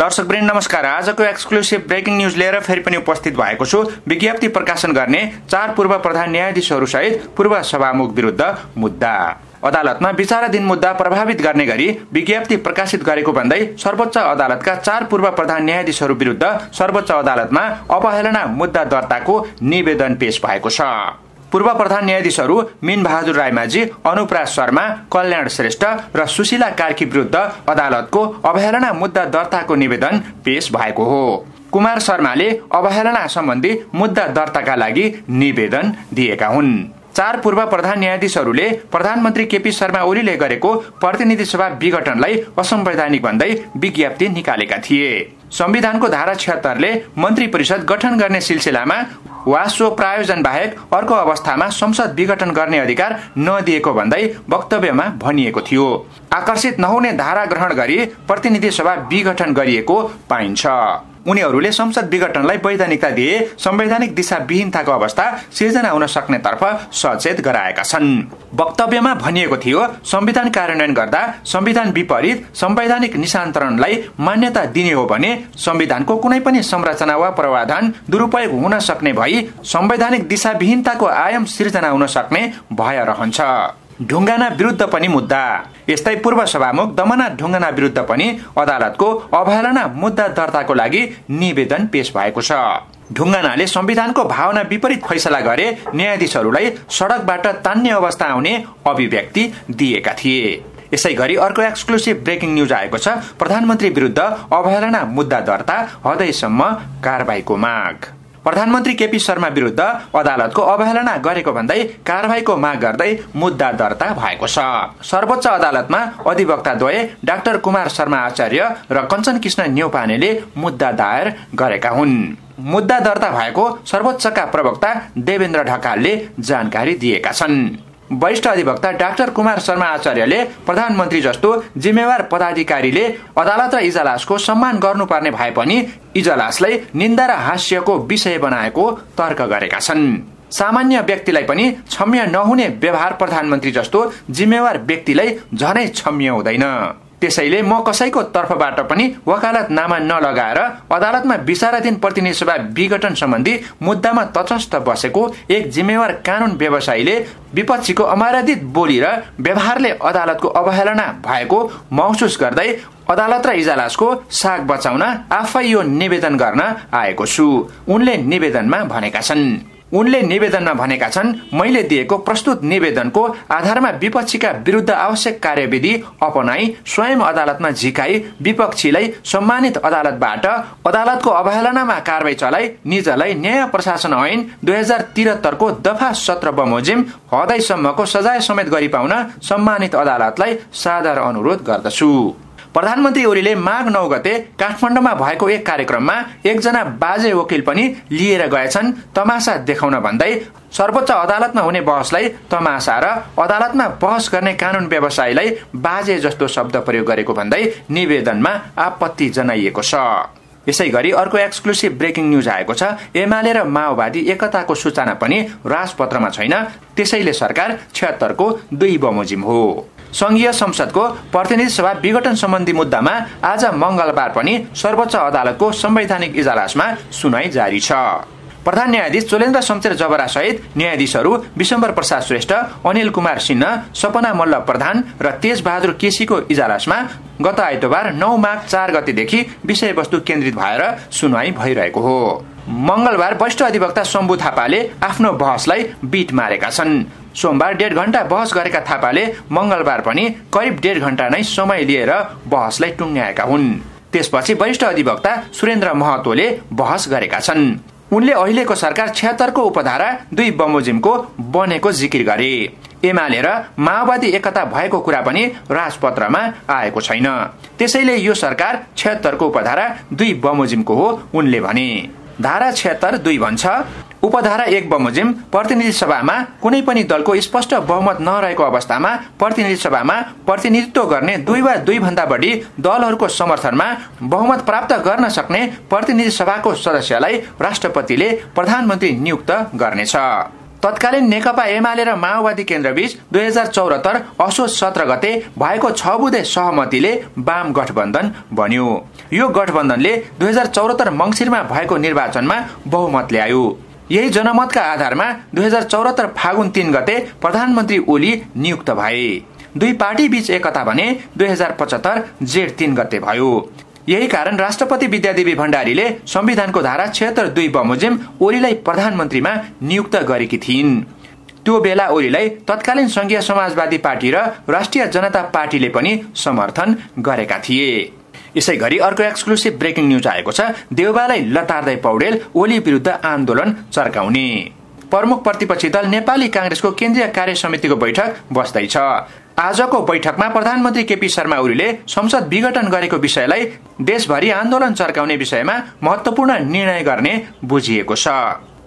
दर्शकवृन्द नमस्कार। आजको exclusive breaking news लिएर फेरि पनि उपस्थित भएको छु। विज्ञप्ति प्रकाशन गर्ने चार पूर्व प्रधान न्यायाधीशहरू सहित पूर्व सभामुख विरुद्ध मुद्दा। अदालतमा विचाराधीन मुद्दा प्रभावित गर्ने गरी विज्ञप्ति प्रकाशित गरेको भन्दै सर्वोच्च अदालतका चार पूर्व प्रधान न्यायाधीशहरू विरुद्ध सर्वोच्च अदालतमा अवहेलना मुद्दा दर्ताको निवेदन पेश भएको छ। पूर्व प्रधान न्यायाधीशहरू मीन बहादुर रायमाझी अनुप्राज शर्मा कल्याण श्रेष्ठ र सुशीला कार्की विरुद्ध अदालतको अवहेलना मुद्दा दर्ताको निवेदन पेश भएको हो। कुमार शर्माले अवहेलना सम्बन्धी मुद्दा दर्ताका लागि निवेदन दिएका हुन्। चार पूर्व प्रधान न्यायाधीशहरूले प्रधानमन्त्री केपी शर्मा ओलीले गरेको प्रतिनिधि सभा विघटनलाई असंवैधानिक भन्दै विज्ञप्ति निकालेका थिए। संविधानको धारा छिहत्तरले मन्त्री परिषद गठन गर्ने सिलसिलामा वा सो प्रायोजन बाहेक अर्को अवस्थामा संसद विघटन गर्ने अधिकार नदिएको भन्दै वक्तव्यमा भनिएको थियो। आकर्षित नहुने धारा ग्रहण गरी प्रतिनिधि सभा विघटन गरिएको पाइन्छ। उनीहरूले संसद विघटनलाई वैधानिकता दिए संवैधानिक दिशाविहीनताको अवस्था सिर्जना हुन सक्ने तर्फ सचेत गराएका छन्। वक्तव्यमा भनिएको थियो संविधान कार्यान्वयन गर्दा संविधान विपरीत संवैधानिक निशान्तरणलाई मान्यता दिने हो भने संविधानको कुनै पनि संरचना वा प्रावधान दुरुपयोग हुन सक्ने भई संवैधानिक दिशाविहीनताको आयाम सिर्जना हुन सक्ने भय रहन्छ। ढुङ्गाना विरुद्ध पनि मुद्दा। यस्तै पूर्व सभामुख दमना ढुङ्गाना विरुद्ध पनि अदालतको अवहेलना मुद्दा दर्ताको लागि निवेदन पेश भएको छ। ढुङ्गानाले संविधानको भावना विपरीत फैसला गरे न्यायाधीशहरूलाई सड़कबाट तान्ने अवस्था आउने अभिव्यक्ति दिएका थिए। यसै गरी अर्को एक्सक्लुसिभ ब्रेकिङ न्युज आएको छ। प्रधानमन्त्री विरुद्ध अवहेलना मुद्दा दर्ता हदैसम्म कारवाहीको माग। प्रधानमन्त्री केपी शर्मा विरुद्ध अदालतको अवहेलना गरेको भन्दै कारवाहीको माग गर्दै मुद्दा दर्ता भएको छ। सर्वोच्च अदालतमा अधिवक्ता द्वय डाक्टर कुमार शर्मा आचार्य र कञ्चन कृष्ण न्यौपानेले मुद्दा दायर गरेका हुन्। मुद्दा दर्ता भएको सर्वोच्चका प्रवक्ता देवेन्द्र ढकालले जानकारी दिएका छन्। वरिष्ठ अधिवक्ता डाक्टर कुमार शर्मा आचार्यले प्रधानमन्त्री जस्तो जिम्मेवार पदाधिकारीले अदालत र इजलासको सम्मान गर्नुपर्ने भए पनि इजलासलाई निन्दा र हास्यको विषय बनाएको तर्क गरेका छन्। सामान्य व्यक्तिलाई पनि क्षम्य नहुने व्यवहार प्रधानमन्त्री जस्तो जिम्मेवार व्यक्तिलाई झनै क्षम्य हुँदैन। त्यसैले म कसैको तर्फबाट पनि वकालत नामा नलगाएर अदालतमा विचाराधीन प्रतिनिधि सभा विघटन सम्बन्धी मुद्दामा तटस्थ बसेको एक जिम्मेवार कानून व्यवसायीले विपक्षीको अमाराधित बोली र व्यवहारले अदालतको अवहेलना भएको महसुस गर्दै अदालत र इजलासको साग बचाउन आफै यो निवेदन गर्न आएको छु। उनले निवेदनमा भनेका छन्। उनले निवेदनमा भनेका छन् मैले दिएको प्रस्तुत निवेदनको आधारमा विपक्षीका विरुद्ध आवश्यक कार्यविधि अपनाई स्वयं अदालतमा झिकाई विपक्षीलाई सम्मानित अदालतबाट अदालतको अवहेलनामा कारवाही चलाई निजलाई न्याय प्रशासन ऐन दुई हजार त्रिहत्तरको दफा सत्र बमोजिम हदैसम्मको सजाय समेत गरी पाउन सम्मानित अदालतलाई सादर अनुरोध गर्दछु। प्रधानमन्त्री ओलीले माघ नौ गते काठमाडौँमा भएको एक कार्यक्रममा एकजना बाजे वकिल पनि लिएर गएछन् तमासा देखाउन भन्दै सर्वोच्च अदालतमा हुने बहसलाई तमासा र अदालतमा बहस गर्ने कानून व्यवसायीलाई बाजे जस्तो शब्द प्रयोग गरेको भन्दै निवेदनमा आपत्ति जनाइएको छ। यसै गरी अर्को एक्सक्लुसिभ ब्रेकिङ न्युज आएको छ। एमाले र माओवादी एकताको सूचना पनि राजपत्रमा छैन। त्यसैले सरकार छिहत्तरको दुई बमोजिम हो। संघीय संसदको प्रतिनिधि सभा विघटन सम्बन्धी मुद्दामा आज मंगलबार पनि सर्वोच्च अदालतको संवैधानिक इजलासमा सुनाई जारी छ। प्रधान न्यायाधीश चोलेन्द्र शमशेर जबरा सहित न्यायाधीशहरू विशम्बर प्रसाद श्रेष्ठ अनिल कुमार सिन्हा सपना मल्ल प्रधान र तेज बहादुर केसीको इजलासमा गत आइतबार नौ माघ चार गतेदेखि विषयवस्तु केन्द्रित भएर सुनवाई भइरहेको हो। मंगलबार वरिष्ठ अधिवक्ता शम्भु थापाले आफ्नो बहसलाई बीट मारेका छन्। सोमबार डेढ घण्टा बहस गरेका थापाले मंगलबार पनि करिब डेढ घण्टा नै समय लिएर बहसलाई टुङ्ग्याएका हुन्। त्यसपछि वरिष्ठ अधिवक्ता सुरेन्द्र महतोले बहस गरेका छन्। उनले अहिलेको सरकार छिहत्तरको उपधारा दुई बमोजिमको बनेको जिकिर गरे। एमाले र माओवादी एकता भएको कुरा पनि राजपत्रमा आएको छैन। त्यसैले यो सरकार छिहत्तरको उपधारा दुई बमोजिमको हो उनले भने। धारा छिहत्तर दुई भन्छ उपधारा एक बमोजिम प्रतिनिधि सभामा कुनै पनि दलको स्पष्ट बहुमत नरहेको अवस्थामा प्रतिनिधि सभामा प्रतिनिधित्व गर्ने दुई वा दुई भन्दा बढी दलहरूको समर्थनमा बहुमत प्राप्त गर्न सक्ने प्रतिनिधि सभाको सदस्यलाई राष्ट्रपतिले प्रधानमन्त्री नियुक्त गर्नेछ। तत्कालीन नेकपा एमाले र माओवादी केन्द्रबीच दुई हजार चौरात्तर असोज सत्र गते भएको छ बुधे सहमतिले वाम गठबन्धन बन्यो। यो गठबन्धनले दुई हजार चौरात्तर मङ्सिरमा भएको निर्वाचनमा बहुमत ल्यायो यही जनमतका आधारमा दुई हजार चौरात्तर फागुन तीन गते प्रधानमन्त्री ओली नियुक्त भए। दुई पार्टी बीच एकता भने दुई हजार पचहत्तर जेठ तीन गते भयो। यही कारण राष्ट्रपति विद्यादेवी भण्डारीले संविधानको धारा छिहत्तर दुई बमोजिम ओलीलाई प्रधानमन्त्रीमा नियुक्त गरेकी थिइन्। त्यो बेला ओलीलाई तत्कालीन संघीय समाजवादी पार्टी र राष्ट्रिय जनता पार्टीले पनि समर्थन गरेका थिए। यसै गरी अर्को एक्सक्लुसिभ ब्रेकिङ न्युज आएको छ देउबालाई लतार्दै पौडेल ओली विरुद्ध आन्दोलन चर्काउने। प्रमुख प्रतिपक्षी दल नेपाली काङ्ग्रेसको केन्द्रीय कार्य समितिको बैठक बस्दैछ। आजको बैठकमा प्रधानमन्त्री केपी शर्मा ओलीले संसद विघटन गरेको विषयलाई देशभरि आन्दोलन चर्काउने विषयमा महत्वपूर्ण निर्णय गर्ने बुझिएको छ।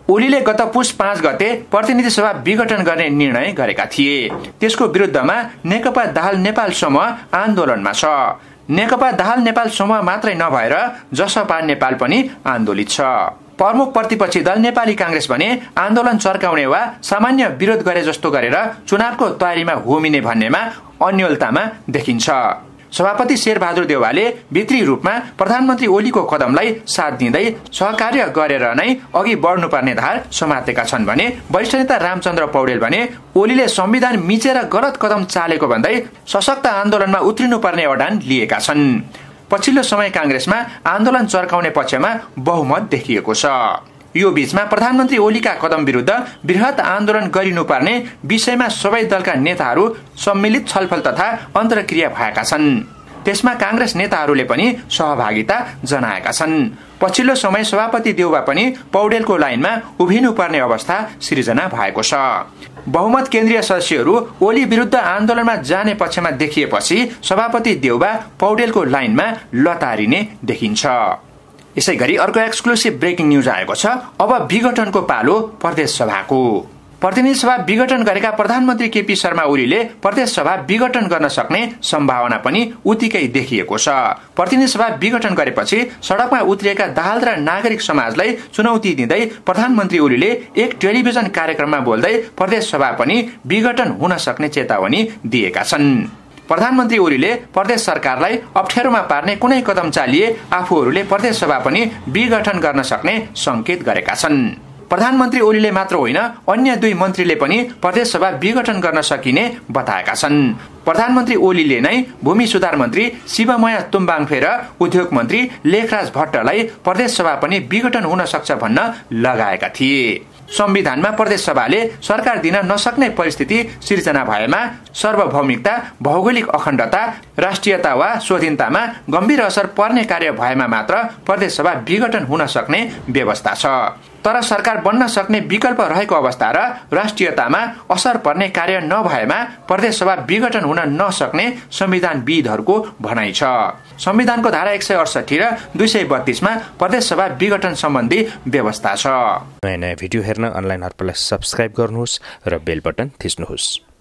ओलीले गत पुस पाँच गते प्रतिनिधि सभा विघटन गर्ने निर्णय गरेका थिए। त्यसको विरुद्धमा नेकपा दाहाल नेपाल समूह आन्दोलनमा छ। नेकपा दाहाल नेपाल समूह मात्रै नभएर जसपा नेपाल पनि आन्दोलित छ। प्रमुख प्रतिपक्षी दल नेपाली काङ्ग्रेस भने आन्दोलन चर्काउने वा सामान्य विरोध गरे जस्तो गरेर चुनावको तयारीमा होमिने भन्नेमा अन्यलतामा देखिन्छ। सभापति शेरबहादुर देवालले भित्री रूपमा प्रधानमन्त्री ओलीको कदमलाई साथ दिँदै सहकार्य गरेर नै अघि बढ्नुपर्ने धार समातेका छन् भने वरिष्ठ नेता रामचन्द्र पौडेल भने ओलीले संविधान मिचेर गलत कदम चालेको भन्दै सशक्त आन्दोलनमा उत्रिनुपर्ने अडान लिएका छन्। पछिल्लो समय काङ्ग्रेसमा आन्दोलन चर्काउने पक्षमा बहुमत देखिएको छ। यो बीचमा प्रधानमन्त्री ओलीका कदम विरुद्ध वृहत आन्दोलन गरिनुपर्ने विषयमा सबै दलका नेताहरू सम्मिलित छलफल तथा अन्तर्क्रिया भएका छन्। त्यसमा काङ्ग्रेस नेताहरूले पनि सहभागिता जनाएका छन्। पछिल्लो समय सभापति देउबा पनि पौडेलको लाइनमा उभिनु पर्ने अवस्था सिर्जना भएको छ। बहुमत केन्द्रीय सदस्यहरू ओली विरुद्ध आन्दोलनमा जाने पक्षमा देखिएपछि सभापति देउबा पौडेलको लाइनमा लतारिने देखिन्छ। यसै गरी अर्को एक्सक्लुसिभ ब्रेकिङ न्युज आएको छ। अब विघटनको पालो प्रदेश सभाको। प्रतिनिधि सभा विघटन गरेका प्रधानमन्त्री केपी शर्मा ओलीले प्रदेश सभा विघटन गर्न सक्ने सम्भावना पनि उत्तिकै देखिएको छ। प्रतिनिधि सभा विघटन गरेपछि सड़कमा उत्रिएका दाहाल र नागरिक समाजलाई चुनौती दिँदै प्रधानमन्त्री ओलीले एक टेलिभिजन कार्यक्रममा बोल्दै प्रदेश सभा पनि विघटन हुन सक्ने चेतावनी दिएका छन्। प्रधानमन्त्री ओलीले प्रदेश सरकारलाई अप्ठ्यारोमा पार्ने कुनै कदम चालिए आफूहरूले प्रदेश सभा पनि विघटन गर्न सक्ने संकेत गरेका छन्। प्रधानमन्त्री ओलीले मात्र होइन अन्य दुई मन्त्रीले पनि प्रदेश सभा विघटन गर्न सकिने बताएका छन्। प्रधानमन्त्री ओलीले नै भूमि सुधार मन्त्री शिवमया तुम्बाङफे र उद्योग मन्त्री लेखराज भट्टलाई प्रदेश सभा पनि विघटन हुन सक्छ भन्न लगाएका थिए। संविधानमा प्रदेश सभाले सरकार दिन नसक्ने परिस्थिति सिर्जना भएमा सार्वभौमिकता भौगोलिक अखण्डता राष्ट्रियता वा स्वाधीनतामा गम्भीर असर पर्ने कार्य भएमा मात्र प्रदेश सभा विघटन हुन सक्ने व्यवस्था छ। तर सरकार बन्न सक्ने विकल्प रहेको अवस्था र राष्ट्रियतामा असर पर्ने कार्य नभएमा प्रदेश सभा विघटन हुन नसक्ने संविधानविदहरूको भनाइ छ। संविधानको धारा एक सय अडसठी र दुई सय बत्तीसमा प्रदेश सभा विघटन सम्बन्धी व्यवस्था छ। नयाँ नयाँ भिडियो हेर्न अनलाइन सब्सक्राइब गर्नुहोस् र बेल बटन थिच्नुहोस्।